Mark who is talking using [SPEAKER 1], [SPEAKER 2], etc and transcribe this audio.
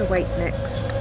[SPEAKER 1] the white mix.